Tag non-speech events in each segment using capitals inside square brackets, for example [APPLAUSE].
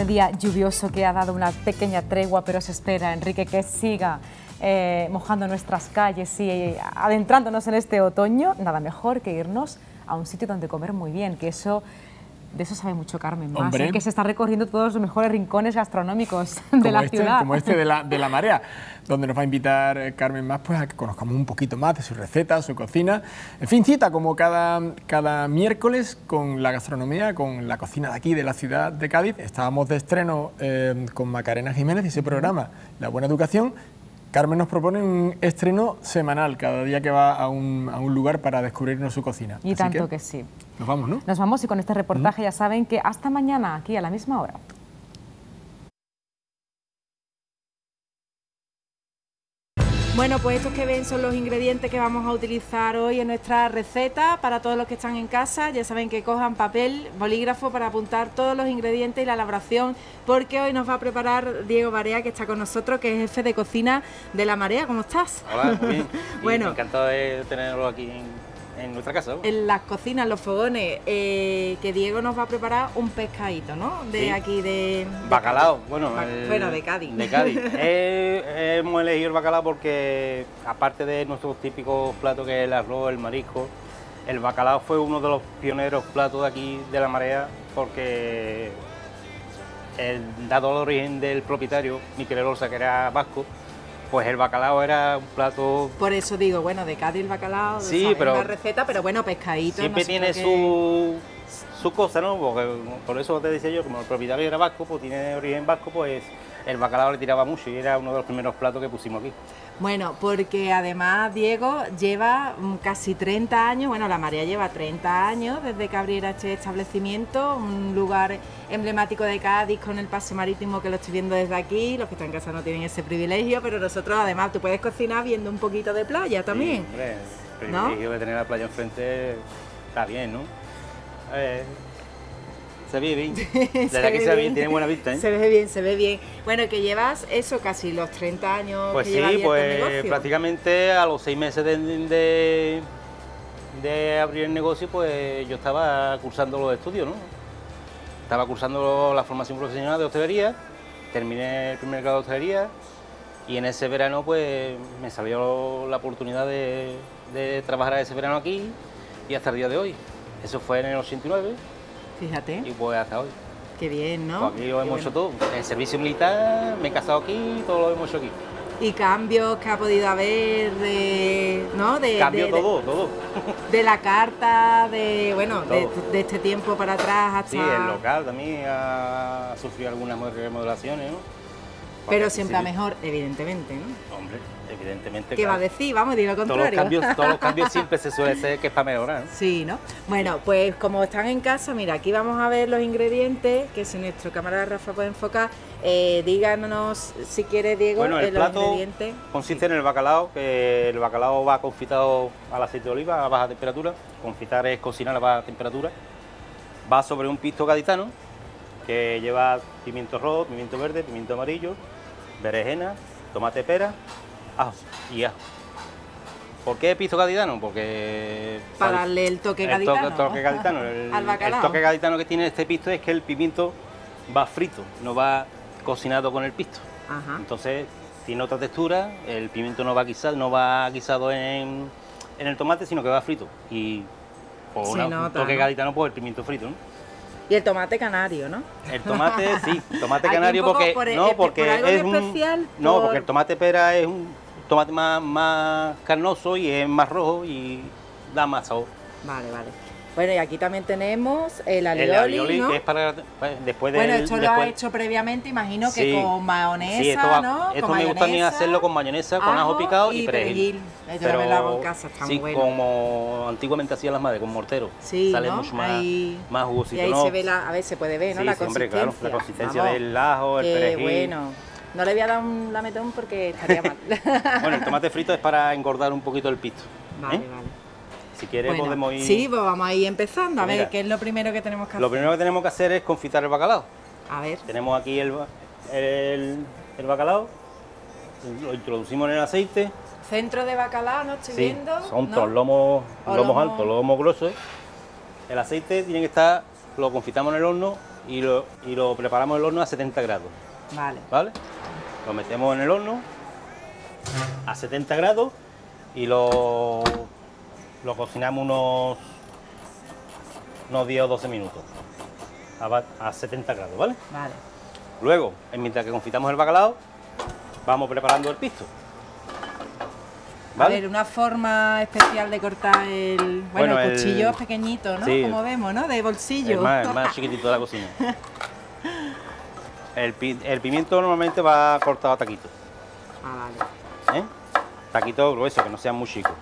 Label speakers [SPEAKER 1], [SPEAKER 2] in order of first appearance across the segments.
[SPEAKER 1] este día lluvioso que ha dado una pequeña tregua, pero se espera, Enrique, que siga eh, mojando nuestras calles y adentrándonos en este otoño, nada mejor que irnos a un sitio donde comer muy bien, que eso de eso sabe mucho Carmen más, ¿eh? que se está recorriendo todos los mejores rincones gastronómicos [LAUGHS] de la
[SPEAKER 2] este,
[SPEAKER 1] ciudad.
[SPEAKER 2] Como este de la, de la marea, [LAUGHS] donde nos va a invitar eh, Carmen más pues, a que conozcamos un poquito más de su receta, su cocina. En fin, cita como cada, cada miércoles con la gastronomía, con la cocina de aquí, de la ciudad de Cádiz. Estábamos de estreno eh, con Macarena Jiménez y ese programa, La Buena Educación, Carmen nos propone un estreno semanal cada día que va a un, a un lugar para descubrirnos su cocina.
[SPEAKER 1] Y tanto que, sí.
[SPEAKER 2] Nos vamos, ¿no?
[SPEAKER 1] Nos vamos y con este reportaje ya saben que hasta mañana aquí a la misma hora. Bueno, pues estos que ven son los ingredientes que vamos a utilizar hoy en nuestra receta para todos los que están en casa. Ya saben que cojan papel, bolígrafo para apuntar todos los ingredientes y la elaboración, porque hoy nos va a preparar Diego Barea, que está con nosotros, que es jefe de cocina de La Marea. ¿Cómo estás?
[SPEAKER 3] Hola, muy bien. [LAUGHS] bueno, encantado de tenerlo aquí en en nuestra casa.
[SPEAKER 1] En las cocinas, los fogones, eh, que Diego nos va a preparar un pescadito, ¿no? De aquí de...
[SPEAKER 3] bacalao, bueno.
[SPEAKER 1] bueno, de Cádiz.
[SPEAKER 3] De Cádiz. [LAUGHS] hemos elegido el bacalao porque, aparte de nuestros típicos platos que es el arroz, el marisco, el bacalao fue uno de los pioneros platos de aquí de la marea porque el, dado el origen del propietario, Miquel Elosa, que era vasco, pues el bacalao era un plato...
[SPEAKER 1] Por eso digo, bueno, de Cádiz el bacalao,
[SPEAKER 3] sí, pero
[SPEAKER 1] una receta, pero bueno, pescadito.
[SPEAKER 3] Siempre tiene su, su cosa, ¿no? Porque por eso te decía yo, como el propietario era vasco, pues tiene origen vasco, pues el bacalao le tiraba mucho y era uno de los primeros platos que pusimos aquí.
[SPEAKER 1] Bueno, porque además Diego lleva mm, casi 30 años, bueno, la María lleva 30 años desde que abriera este establecimiento, un lugar emblemático de Cádiz con el pase marítimo que lo estoy viendo desde aquí, los que están en casa no tienen ese privilegio, pero nosotros además tú puedes cocinar viendo un poquito de playa también.
[SPEAKER 3] Sí, hombre, el privilegio de tener la playa enfrente está bien, ¿no? Eh, se ve bien. Desde aquí se ve bien, tiene buena vista. ¿eh?
[SPEAKER 1] Se ve bien, se ve bien. Bueno, que llevas eso casi los 30 años.
[SPEAKER 3] Pues
[SPEAKER 1] sí,
[SPEAKER 3] pues prácticamente a los seis meses de, de, abrir el negocio, pues yo estaba cursando los estudios, ¿no? Estaba cursando la formación profesional de hostelería, terminé el primer grado de hostelería y en ese verano pues me salió la oportunidad de, de trabajar ese verano aquí y hasta el día de hoy. Eso fue en el 89
[SPEAKER 1] Fíjate.
[SPEAKER 3] Y pues hasta hoy.
[SPEAKER 1] Qué bien, ¿no?
[SPEAKER 3] Pues aquí lo hemos hecho todo. En servicio militar, me he casado aquí, todo lo hemos hecho aquí.
[SPEAKER 1] Y cambios que ha podido haber de. ¿No? De,
[SPEAKER 3] Cambio todo, todo.
[SPEAKER 1] De la carta, de. Bueno, de, este tiempo para atrás hasta.
[SPEAKER 3] Sí, el local también ha sufrido algunas remodelaciones, ¿no?
[SPEAKER 1] Pero siempre a mejor, evidentemente, ¿no?
[SPEAKER 3] Hombre evidentemente.
[SPEAKER 1] ¿Qué va a decir? Vamos, digo lo contrario.
[SPEAKER 3] Todos los, cambios, todos los cambios [LAUGHS] siempre se suele ser que es para mejorar.
[SPEAKER 1] Sí, ¿no? Bueno, pues como están en casa, mira, aquí vamos a ver los ingredientes, que si nuestro cámara de Rafa puede enfocar, eh, díganos si quiere, Diego,
[SPEAKER 3] bueno, el
[SPEAKER 1] eh,
[SPEAKER 3] plato ingredientes. consiste en el bacalao, que el bacalao va confitado al aceite de oliva a baja temperatura. Confitar es cocinar a baja temperatura. Va sobre un pisto gaditano, que lleva pimiento rojo, pimiento verde, pimiento amarillo, berenjena, tomate pera, ajo y ajo. ¿Por qué pisto gaditano? Porque...
[SPEAKER 1] Para darle el toque gaditano.
[SPEAKER 3] El toque, gaditano. [LAUGHS] El, toque gaditano que tiene este pisto es que el pimiento va frito, no va cocinado con el pisto. Entonces tiene otra textura, el pimiento no va guisado, no va guisado en, el tomate, sino que va frito. Y por un toque gaditano, pues el pimiento frito, ¿no?
[SPEAKER 1] Y el tomate canario, ¿no?
[SPEAKER 3] El tomate, sí, tomate canario porque no, porque es un especial, no, porque el tomate pera es un tomate más, más carnoso y es más rojo y da más sabor.
[SPEAKER 1] Vale, vale. Bueno, y aquí también tenemos el alioli, el alioli
[SPEAKER 3] que es para pues, después de
[SPEAKER 1] Bueno, esto lo ha hecho previamente, imagino que con mayonesa, sí, esto ¿no?
[SPEAKER 3] Esto me gusta a mí hacerlo con mayonesa, con ajo, picado y,
[SPEAKER 1] perejil. Pero, lo hago en casa, está
[SPEAKER 3] sí,
[SPEAKER 1] muy
[SPEAKER 3] bueno. como antiguamente hacían las madres, con mortero.
[SPEAKER 1] Sí,
[SPEAKER 3] Sale mucho más, más jugosito.
[SPEAKER 1] Y ahí se ve, la, a ver, se puede ver, ¿no? La
[SPEAKER 3] hombre, claro, la consistencia del ajo, el perejil.
[SPEAKER 1] bueno. No le voy a dar un lametón porque estaría mal. [LAUGHS]
[SPEAKER 3] bueno, el tomate frito es para engordar un poquito el pisto.
[SPEAKER 1] Vale, ¿eh? vale.
[SPEAKER 3] Si quieres podemos ir...
[SPEAKER 1] Sí, pues vamos a ir empezando. A ver, ¿qué es lo primero que tenemos que hacer?
[SPEAKER 3] Lo primero que tenemos que hacer es confitar el bacalao.
[SPEAKER 1] A ver.
[SPEAKER 3] Tenemos aquí el, el, bacalao. Lo introducimos en el aceite.
[SPEAKER 1] Centro de bacalao, ¿no? Estoy viendo.
[SPEAKER 3] Son todos lomos, lomos altos, lomos gruesos. El aceite tiene que estar, lo confitamos en el horno y lo, y lo preparamos en el horno a 70 grados.
[SPEAKER 1] Vale.
[SPEAKER 3] ¿Vale? Lo metemos en el horno a 70 grados y lo, lo cocinamos unos, unos 10 o 12 minutos a, a 70 grados, ¿vale?
[SPEAKER 1] Vale.
[SPEAKER 3] Luego, en mientras que confitamos el bacalao, vamos preparando el pisto.
[SPEAKER 1] A ver, una forma especial de cortar el. Bueno,
[SPEAKER 3] Bueno,
[SPEAKER 1] el
[SPEAKER 3] el-
[SPEAKER 1] cuchillo es pequeñito, ¿no?
[SPEAKER 3] sí.
[SPEAKER 1] Como vemos, ¿no? De bolsillo.
[SPEAKER 3] El más, el más chiquitito de la cocina. [LAUGHS] El, pi- el pimiento normalmente va cortado a taquitos,
[SPEAKER 1] Ah, vale.
[SPEAKER 3] ¿eh? Taquitos gruesos, que no sean muy chicos.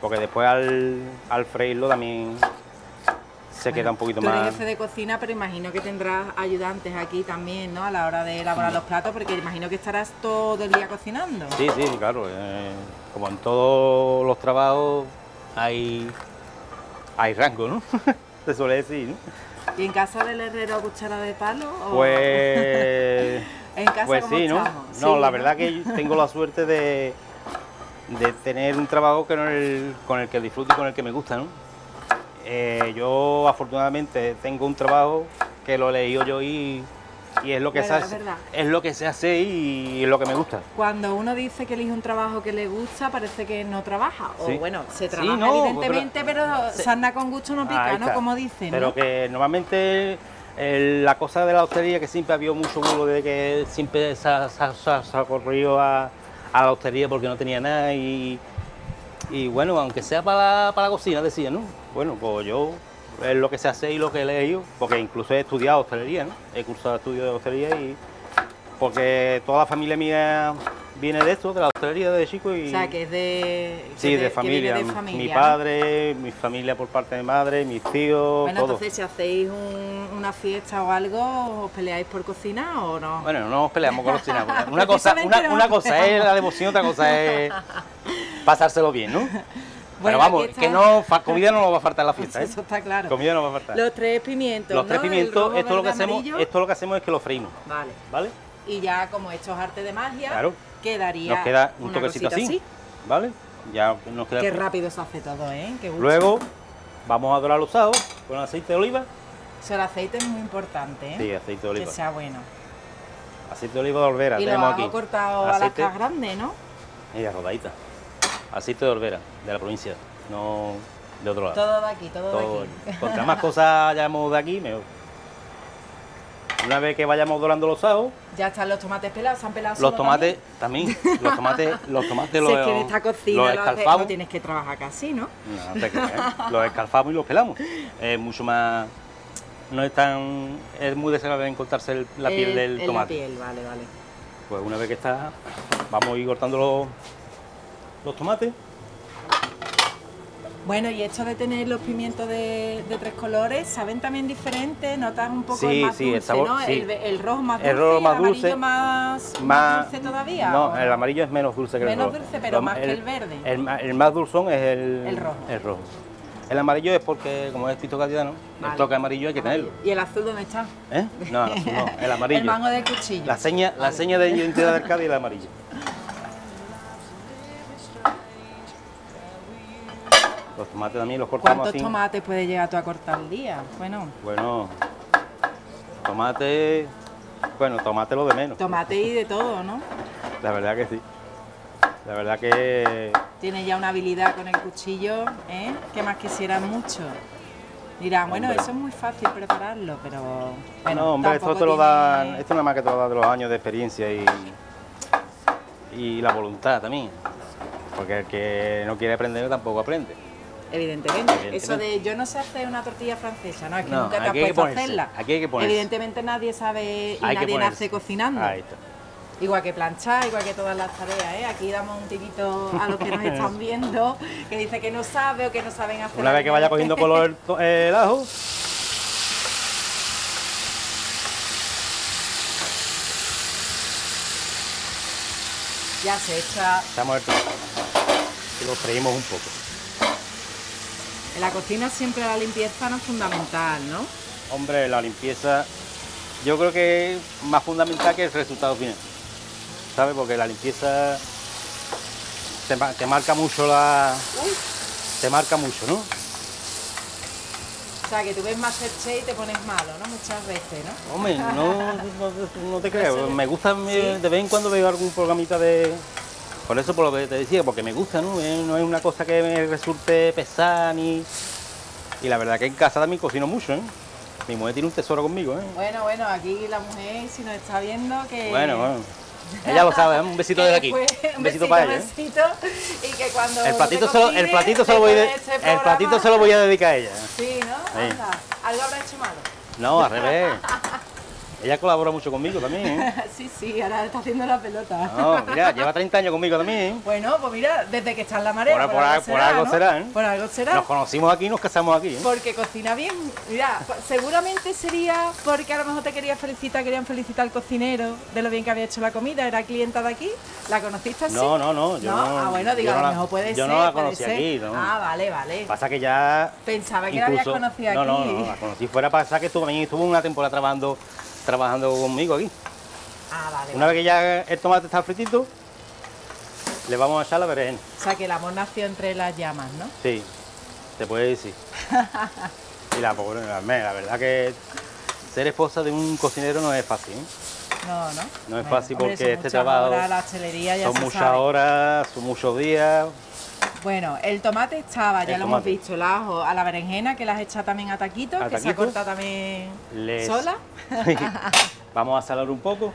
[SPEAKER 3] Porque después al, al freírlo también se queda un poquito
[SPEAKER 1] Tú eres
[SPEAKER 3] más...
[SPEAKER 1] jefe de cocina, pero imagino que tendrás ayudantes aquí también, ¿no? A la hora de elaborar los platos, porque imagino que estarás todo el día cocinando.
[SPEAKER 3] Sí, sí, claro. eh, como en todos los trabajos hay, hay rango, ¿no? [LAUGHS] Se suele decir, ¿no?
[SPEAKER 1] ¿Y en casa del herrero cuchara de palo? o-
[SPEAKER 3] Pues... [LAUGHS]
[SPEAKER 1] en casa
[SPEAKER 3] Pues sí, ¿no?
[SPEAKER 1] estamos?
[SPEAKER 3] No,
[SPEAKER 1] Sí,
[SPEAKER 3] la verdad que tengo la suerte de, de tener un trabajo que no es el- con el que disfruto y con el que me gusta, ¿no? Eh, yo afortunadamente tengo un trabajo que lo he leído yo y, y es lo que
[SPEAKER 1] Bueno,
[SPEAKER 3] se
[SPEAKER 1] es
[SPEAKER 3] hace,
[SPEAKER 1] verdad.
[SPEAKER 3] es lo que se hace y es lo que me gusta.
[SPEAKER 1] Cuando uno dice que elige un trabajo que le gusta, parece que no trabaja. O bueno, se
[SPEAKER 3] Sí,
[SPEAKER 1] trabaja
[SPEAKER 3] no,
[SPEAKER 1] evidentemente, pero,
[SPEAKER 3] se-
[SPEAKER 1] sarna con gusto no pica, ¿no? Como dicen,
[SPEAKER 3] Pero
[SPEAKER 1] ¿no?
[SPEAKER 3] que normalmente el- la cosa de la hostería, que siempre ha habido mucho bulo de que siempre se se ha- se ha- se ha corrido a, a la hostería porque no tenía nada y, y bueno, aunque sea para la, para la cocina, decía, ¿no? Bueno, pues yo es lo que se hace y lo que he leído, porque incluso he estudiado hostelería, ¿no? He cursado estudios de hostelería y porque toda la familia mía viene de esto, de la hostelería de chico y...
[SPEAKER 1] O sea, que es de...
[SPEAKER 3] Sí, de, familia. Mi padre, mi familia por parte de madre, mis tíos,
[SPEAKER 1] Bueno,
[SPEAKER 3] todo.
[SPEAKER 1] entonces si hacéis un- una fiesta o algo, ¿os peleáis por cocinar o no?
[SPEAKER 3] Bueno, no nos peleamos con los chinos. Una [LAUGHS] cosa, una,
[SPEAKER 1] no
[SPEAKER 3] una cosa es la devoción, otra cosa es [LAUGHS] pasárselo bien, ¿no?
[SPEAKER 1] Bueno,
[SPEAKER 3] Pero vamos,
[SPEAKER 1] está-
[SPEAKER 3] que no, comida no nos va a faltar en la fiesta, ¿eh?
[SPEAKER 1] Eso está claro.
[SPEAKER 3] Comida no va a faltar.
[SPEAKER 1] Los tres pimientos,
[SPEAKER 3] Los tres pimientos,
[SPEAKER 1] rojo,
[SPEAKER 3] esto lo que hacemos, esto lo que hacemos es que lo freímos,
[SPEAKER 1] Vale.
[SPEAKER 3] ¿vale?
[SPEAKER 1] Y ya como esto es arte de magia,
[SPEAKER 3] Claro.
[SPEAKER 1] Quedaría
[SPEAKER 3] Nos queda un
[SPEAKER 1] una
[SPEAKER 3] toquecito
[SPEAKER 1] cosita
[SPEAKER 3] así, ¿vale? Ya nos queda.
[SPEAKER 1] Qué rápido se hace todo, ¿eh? Qué.
[SPEAKER 3] Luego vamos a dorar los ajos con aceite de oliva.
[SPEAKER 1] Eso, el aceite es muy importante, ¿eh?
[SPEAKER 3] Sí, aceite de
[SPEAKER 1] que
[SPEAKER 3] oliva.
[SPEAKER 1] sea bueno.
[SPEAKER 3] Aceite de oliva de olvera
[SPEAKER 1] Y lo
[SPEAKER 3] tenemos
[SPEAKER 1] hago
[SPEAKER 3] aquí.
[SPEAKER 1] cortado a
[SPEAKER 3] Aceite-
[SPEAKER 1] las grandes, ¿no?
[SPEAKER 3] Y a rodadita. Aceite de olvera, de la provincia, no de otro lado.
[SPEAKER 1] Todo de aquí, todo,
[SPEAKER 3] Todo,
[SPEAKER 1] de aquí.
[SPEAKER 3] Contra más cosas hayamos de aquí, mejor. Una vez que vayamos dorando los ajos,
[SPEAKER 1] Ya están los tomates pelados, se han pelado
[SPEAKER 3] los
[SPEAKER 1] solo
[SPEAKER 3] tomates también, los tomates, los tomates [LAUGHS] los,
[SPEAKER 1] Si es que en esta cocina
[SPEAKER 3] los escalfamos.
[SPEAKER 1] no tienes que trabajar casi, ¿no?
[SPEAKER 3] No, no te creas, ¿eh? los escalfamos y los pelamos. Es mucho más. No es tan. Es muy desagradable encontrarse el- la piel
[SPEAKER 1] El-
[SPEAKER 3] del tomate.
[SPEAKER 1] La piel, vale, vale.
[SPEAKER 3] Pues una vez que está, vamos a ir cortando los, los tomates.
[SPEAKER 1] Bueno, y esto de tener los pimientos de, de tres colores, ¿saben también diferentes? ¿Notas un poco
[SPEAKER 3] Sí,
[SPEAKER 1] el más
[SPEAKER 3] sí,
[SPEAKER 1] dulce,
[SPEAKER 3] el sabor-
[SPEAKER 1] ¿no?
[SPEAKER 3] sí.
[SPEAKER 1] El, el rojo más
[SPEAKER 3] El
[SPEAKER 1] dulce
[SPEAKER 3] rojo
[SPEAKER 1] el
[SPEAKER 3] más
[SPEAKER 1] amarillo
[SPEAKER 3] dulce,
[SPEAKER 1] más, más
[SPEAKER 3] Más
[SPEAKER 1] dulce todavía.
[SPEAKER 3] No,
[SPEAKER 1] ¿o
[SPEAKER 3] el amarillo es menos dulce que el
[SPEAKER 1] Menos
[SPEAKER 3] rojo.
[SPEAKER 1] dulce, pero
[SPEAKER 3] Lo-
[SPEAKER 1] más que el verde.
[SPEAKER 3] El, el más dulzón es el,
[SPEAKER 1] El rojo.
[SPEAKER 3] El rojo. El amarillo es porque, como es pito gaditano,
[SPEAKER 1] Vale.
[SPEAKER 3] el toque amarillo hay que tenerlo.
[SPEAKER 1] ¿Y el azul dónde está?
[SPEAKER 3] ¿Eh? No, el azul no, el [LAUGHS] amarillo.
[SPEAKER 1] El mango del cuchillo.
[SPEAKER 3] La seña, la seña de identidad del Cádiz es el amarillo. Tomates también los cortamos
[SPEAKER 1] ¿Cuántos
[SPEAKER 3] así.
[SPEAKER 1] tomates puedes llegar tú a cortar al día? Bueno,
[SPEAKER 3] Bueno, tomate, bueno, tomate lo de menos.
[SPEAKER 1] tomate y de todo, ¿no?
[SPEAKER 3] La verdad que sí. La verdad que
[SPEAKER 1] Tienes ya una habilidad con el cuchillo, ¿eh? ¿Qué más quisieras mucho? Dirán, bueno,
[SPEAKER 3] Hombre.
[SPEAKER 1] eso es muy fácil prepararlo, pero bueno,
[SPEAKER 3] no, hombre, esto te lo
[SPEAKER 1] tiene-
[SPEAKER 3] dan, esto nada más que te lo da de los años de experiencia y, y la voluntad también. Porque el que no quiere aprender tampoco aprende.
[SPEAKER 1] Evidentemente.
[SPEAKER 3] Evidentemente.
[SPEAKER 1] Eso de yo no sé hacer una tortilla francesa, no, es que
[SPEAKER 3] No,
[SPEAKER 1] nunca te has puesto a hacerla.
[SPEAKER 3] aquí hay que ponerse.
[SPEAKER 1] Evidentemente nadie sabe y
[SPEAKER 3] Hay
[SPEAKER 1] nadie nace cocinando.
[SPEAKER 3] Ahí está.
[SPEAKER 1] Igual que planchar, igual que todas las tareas, ¿eh? Aquí damos un tirito a los que nos están [LAUGHS] viendo, que dice que no sabe o que no saben hacer
[SPEAKER 3] Una vez que vaya cogiendo color [LAUGHS] el, ajo,
[SPEAKER 1] Ya se echa.
[SPEAKER 3] el tomate y lo freímos un poco.
[SPEAKER 1] En la cocina siempre la limpieza no es fundamental, ¿no?
[SPEAKER 3] Hombre, la limpieza yo creo que es más fundamental que el resultado final. ¿Sabes? Porque la limpieza te, ma- te marca mucho la. Te marca mucho, ¿no?
[SPEAKER 1] sea, que tú ves Masterchef y te pones malo, ¿no? Muchas veces, ¿no?
[SPEAKER 3] Hombre, no, [LAUGHS] no, no te creo. Me gusta,
[SPEAKER 1] Sí.
[SPEAKER 3] de vez en cuando veo algún programita de... Por eso, por lo que te decía, porque me gusta, ¿no? Eh, No es una cosa que me resulte pesada ni... Y la verdad que en casa también cocino mucho, ¿eh? Mi mujer tiene un tesoro conmigo, ¿eh?
[SPEAKER 1] Bueno, bueno, aquí la mujer, si nos está viendo, que...
[SPEAKER 3] Bueno, bueno. Ella lo sabe, ¿eh? un besito [LAUGHS] desde aquí.
[SPEAKER 1] después-
[SPEAKER 3] Un besito para ella.
[SPEAKER 1] besito, y que cuando
[SPEAKER 3] El platito,
[SPEAKER 1] te
[SPEAKER 3] se lo, el platito se lo voy de-
[SPEAKER 1] este
[SPEAKER 3] el platito se lo voy a dedicar a ella.
[SPEAKER 1] Sí, ¿no?
[SPEAKER 3] Sí.
[SPEAKER 1] Anda, algo habrá hecho malo.
[SPEAKER 3] No, al revés. [LAUGHS] Ella colabora mucho conmigo también, ¿eh? [LAUGHS]
[SPEAKER 1] sí, sí, ahora está haciendo la pelota.
[SPEAKER 3] No, mira, lleva 30 años conmigo también, ¿eh?
[SPEAKER 1] Bueno, pues mira, desde que está en la marea.
[SPEAKER 3] Por- por al- por algo
[SPEAKER 1] ¿no?
[SPEAKER 3] será, ¿eh?
[SPEAKER 1] Por algo será.
[SPEAKER 3] Nos conocimos aquí y nos casamos aquí, ¿eh?
[SPEAKER 1] Porque cocina bien. Mira, pues, seguramente sería porque a lo mejor te quería felicitar, querían felicitar al cocinero de lo bien que había hecho la comida. Era clienta de aquí. ¿La conociste así?
[SPEAKER 3] No, no, no, yo no-
[SPEAKER 1] Ah, bueno, digo,
[SPEAKER 3] yo no
[SPEAKER 1] a lo mejor puede
[SPEAKER 3] yo
[SPEAKER 1] ser.
[SPEAKER 3] no la conocí aquí, no.
[SPEAKER 1] Ah, vale, vale.
[SPEAKER 3] Pasa que ya...
[SPEAKER 1] Pensaba que la habías
[SPEAKER 3] incluso-
[SPEAKER 1] conocido
[SPEAKER 3] no,
[SPEAKER 1] aquí.
[SPEAKER 3] No, no, la conocí fuera para que estuvo, estuvo una temporada trabajando, trabajando conmigo aquí.
[SPEAKER 1] Ah, vale.
[SPEAKER 3] Una
[SPEAKER 1] vale.
[SPEAKER 3] vez que ya el tomate está fritito, le vamos a echar la berenjena.
[SPEAKER 1] O sea, que el amor nació entre las llamas, ¿no?
[SPEAKER 3] Sí, te puede decir. [LAUGHS] y la, pobre- la, la verdad que ser esposa de un cocinero no es fácil. ¿eh?
[SPEAKER 1] No, no.
[SPEAKER 3] No es fácil porque este trabajo
[SPEAKER 1] horas, la hostelería ya
[SPEAKER 3] Son muchas
[SPEAKER 1] sabe.
[SPEAKER 3] horas, son muchos días.
[SPEAKER 1] Bueno, el tomate estaba, ya
[SPEAKER 3] El
[SPEAKER 1] lo hemos visto, el ajo, a la berenjena, que la has echado también a taquitos,
[SPEAKER 3] A
[SPEAKER 1] que se ha
[SPEAKER 3] taquitos.
[SPEAKER 1] cortado también
[SPEAKER 3] Les-
[SPEAKER 1] sola. [LAUGHS]
[SPEAKER 3] Vamos a salar un poco.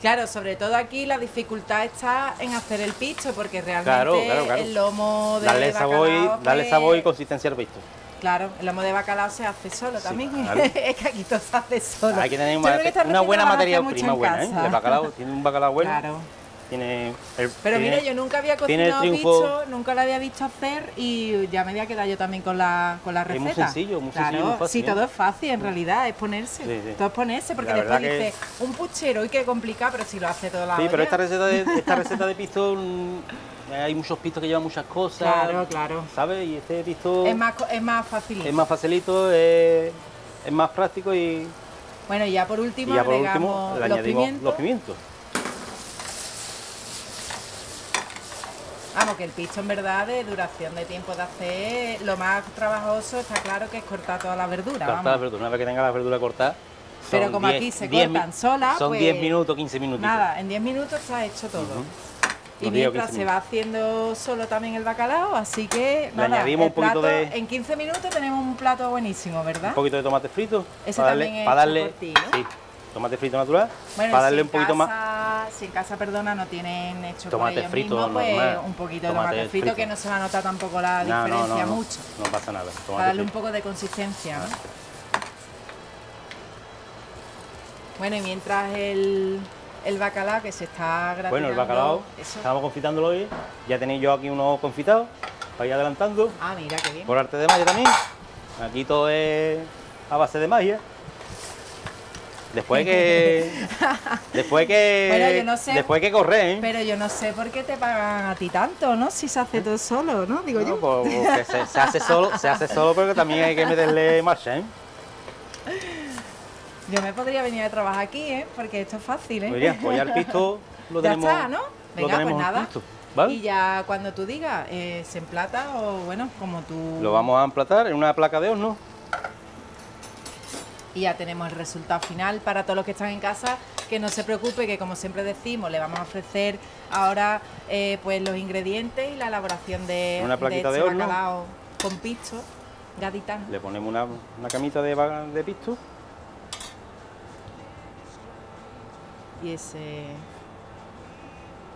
[SPEAKER 1] Claro, sobre todo aquí la dificultad está en hacer el pisto, porque realmente
[SPEAKER 3] Claro, claro, claro.
[SPEAKER 1] el lomo de
[SPEAKER 3] sabor,
[SPEAKER 1] bacalao,
[SPEAKER 3] darle
[SPEAKER 1] pues,
[SPEAKER 3] sabor y consistencia al visto.
[SPEAKER 1] Claro, el lomo de bacalao se hace solo también.
[SPEAKER 3] claro. [LAUGHS]
[SPEAKER 1] es que aquí todo se hace solo.
[SPEAKER 3] Hay que tener una,
[SPEAKER 1] que
[SPEAKER 3] una buena materia prima
[SPEAKER 1] en
[SPEAKER 3] buena, ¿eh? El bacalao, tiene un bacalao bueno.
[SPEAKER 1] Claro.
[SPEAKER 3] Tiene el,
[SPEAKER 1] Pero
[SPEAKER 3] tiene-
[SPEAKER 1] mira, yo nunca había cocinado picho, nunca lo había visto hacer y ya me había quedado yo también con la, con la
[SPEAKER 3] Es
[SPEAKER 1] receta.
[SPEAKER 3] muy sencillo, muy
[SPEAKER 1] claro,
[SPEAKER 3] sencillo, muy fácil,
[SPEAKER 1] Sí,
[SPEAKER 3] ¿eh?
[SPEAKER 1] todo es fácil en realidad, es ponerse.
[SPEAKER 3] Sí, sí.
[SPEAKER 1] Todo es ponerse, porque
[SPEAKER 3] La
[SPEAKER 1] después
[SPEAKER 3] verdad que-
[SPEAKER 1] dices, un puchero, y qué complicado, pero si lo hace todo la
[SPEAKER 3] Sí, pero esta receta de, [LAUGHS] esta receta de pisto, mm, hay muchos pistos que llevan muchas cosas.
[SPEAKER 1] Claro, claro.
[SPEAKER 3] ¿Sabes? Y este pisto
[SPEAKER 1] Es más, es más fácil.
[SPEAKER 3] es más facilito, es, es más práctico y,
[SPEAKER 1] Bueno, y ya por
[SPEAKER 3] y
[SPEAKER 1] último
[SPEAKER 3] ya por
[SPEAKER 1] agregamos
[SPEAKER 3] último le
[SPEAKER 1] los pimientos.
[SPEAKER 3] los pimientos.
[SPEAKER 1] Vamos, que el pisto en verdad de duración de tiempo de hacer, lo más trabajoso está claro que es cortar toda la verdura.
[SPEAKER 3] Cortar la verdura, una vez que tenga la verdura cortada.
[SPEAKER 1] Pero como
[SPEAKER 3] 10
[SPEAKER 1] aquí se
[SPEAKER 3] 10
[SPEAKER 1] cortan solas,
[SPEAKER 3] Son
[SPEAKER 1] pues,
[SPEAKER 3] 10 minutos, 15 minutos.
[SPEAKER 1] Nada, en 10 minutos está hecho todo. Y
[SPEAKER 3] Unos 10 o
[SPEAKER 1] mientras
[SPEAKER 3] 15
[SPEAKER 1] se va haciendo solo también el bacalao, así que
[SPEAKER 3] Le añadimos un poquito
[SPEAKER 1] plato-
[SPEAKER 3] de-
[SPEAKER 1] En 15 minutos tenemos un plato buenísimo, ¿verdad?
[SPEAKER 3] Un poquito de tomate frito.
[SPEAKER 1] Ese
[SPEAKER 3] para darle,
[SPEAKER 1] también es
[SPEAKER 3] para darle,
[SPEAKER 1] hecho por ti, ¿no?
[SPEAKER 3] Sí, tomate frito natural.
[SPEAKER 1] Bueno,
[SPEAKER 3] para darle
[SPEAKER 1] si
[SPEAKER 3] un poquito más.
[SPEAKER 1] Si en casa, perdona, no tienen hecho
[SPEAKER 3] Tomate
[SPEAKER 1] por ellos
[SPEAKER 3] frito
[SPEAKER 1] mismos, pues
[SPEAKER 3] normal.
[SPEAKER 1] un poquito de
[SPEAKER 3] Tomate
[SPEAKER 1] frito,
[SPEAKER 3] frito.
[SPEAKER 1] que no se va a notar tampoco la
[SPEAKER 3] No,
[SPEAKER 1] diferencia
[SPEAKER 3] no, no,
[SPEAKER 1] mucho.
[SPEAKER 3] No pasa nada.
[SPEAKER 1] Para darle un poco de consistencia, ¿no? Bueno, y mientras el, el bacalao que se está gratinando...
[SPEAKER 3] Bueno, el bacalao,
[SPEAKER 1] Eso.
[SPEAKER 3] estábamos confitándolo hoy. Ya tenéis yo aquí unos confitados para ir adelantando.
[SPEAKER 1] Ah, mira, qué bien.
[SPEAKER 3] Por arte de magia también. Aquí todo es a base de magia. Después que. [LAUGHS] después que.
[SPEAKER 1] Bueno, yo no sé.
[SPEAKER 3] Después que correr, ¿eh?
[SPEAKER 1] Pero yo no sé por qué te pagan a ti tanto, ¿no? Si se hace todo solo, ¿no? Digo
[SPEAKER 3] No,
[SPEAKER 1] yo.
[SPEAKER 3] pues, porque se, se hace [LAUGHS] solo, se hace solo, pero también hay que meterle marcha, ¿eh?
[SPEAKER 1] Yo me podría venir a trabajar aquí, ¿eh? Porque esto es fácil, ¿eh?
[SPEAKER 3] Pues ya, pues ya el pisto [LAUGHS] lo
[SPEAKER 1] Ya
[SPEAKER 3] tenemos.
[SPEAKER 1] está, ¿no? Venga, pues nada. Y ya cuando tú digas, eh, se emplata o bueno, como tú...
[SPEAKER 3] Lo vamos a emplatar en una placa de horno.
[SPEAKER 1] Y ya tenemos el resultado final para todos los que están en casa. Que no se preocupe, que como siempre decimos, le vamos a ofrecer ahora eh, pues los ingredientes y la elaboración de,
[SPEAKER 3] Una plaquita
[SPEAKER 1] este
[SPEAKER 3] de horno.
[SPEAKER 1] bacalao con pisto gaditano.
[SPEAKER 3] Le ponemos una, una camita de, de pisto.
[SPEAKER 1] Y ese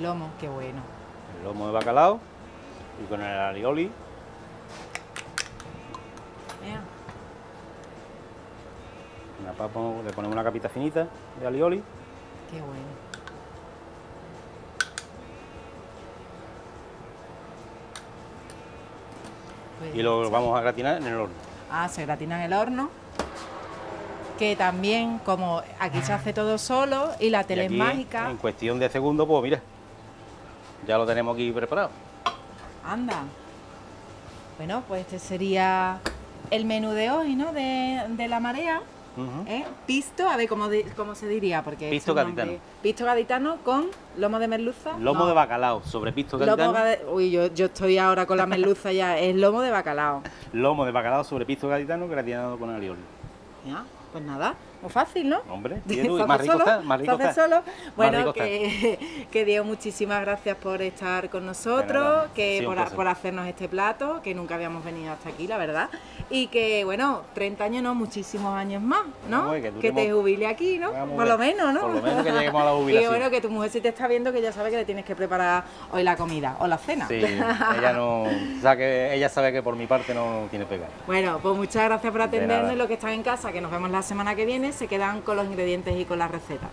[SPEAKER 1] lomo, qué bueno.
[SPEAKER 3] El lomo de bacalao. Y con el alioli. Papa, le ponemos una capita finita de alioli.
[SPEAKER 1] Qué bueno. Pues
[SPEAKER 3] Y lo vamos a gratinar en el horno.
[SPEAKER 1] Ah, se gratina en el horno. Que también, como aquí se hace todo solo y la
[SPEAKER 3] Y
[SPEAKER 1] tele es mágica,
[SPEAKER 3] En cuestión de segundos, pues mira. Ya lo tenemos aquí preparado.
[SPEAKER 1] anda. Bueno, pues este sería el menú de hoy, ¿no? De, de la marea. ¿Eh? Pisto, a ver cómo, di- cómo se diría, porque
[SPEAKER 3] Pisto gaditano.
[SPEAKER 1] Pisto gaditano con lomo de merluza.
[SPEAKER 3] Lomo
[SPEAKER 1] No,
[SPEAKER 3] de bacalao sobre pisto
[SPEAKER 1] lomo
[SPEAKER 3] gaditano.
[SPEAKER 1] Uy, yo, yo estoy ahora con la merluza ya, es lomo de bacalao.
[SPEAKER 3] Lomo de bacalao sobre pisto gaditano gratinado con alioli.
[SPEAKER 1] Ya, pues nada, muy fácil, ¿no?
[SPEAKER 3] Hombre, [LAUGHS] y y más rico
[SPEAKER 1] solo,
[SPEAKER 3] está, más rico está.
[SPEAKER 1] solo. Bueno,
[SPEAKER 3] rico está.
[SPEAKER 1] que, [LAUGHS] que Diego, muchísimas gracias por estar con nosotros, que por, por hacernos este plato, que nunca habíamos venido hasta aquí, la verdad. Y que, bueno, 30 años no, muchísimos años más, ¿no?
[SPEAKER 3] Y que
[SPEAKER 1] que, te jubile aquí, ¿no?
[SPEAKER 3] Vamos a
[SPEAKER 1] por lo menos, ¿no?
[SPEAKER 3] Por lo menos que lleguemos a la [LAUGHS]
[SPEAKER 1] Y
[SPEAKER 3] jubilación.
[SPEAKER 1] bueno, que tu mujer si te está viendo, que ya sabe que le tienes que preparar hoy la comida o la cena.
[SPEAKER 3] Sí, ella no, o sea que ella sabe que por mi parte no tiene pega.
[SPEAKER 1] Bueno, pues muchas gracias por
[SPEAKER 3] De
[SPEAKER 1] atendernos y los que están en casa, que nos vemos la semana que viene, se quedan con los ingredientes y con las recetas.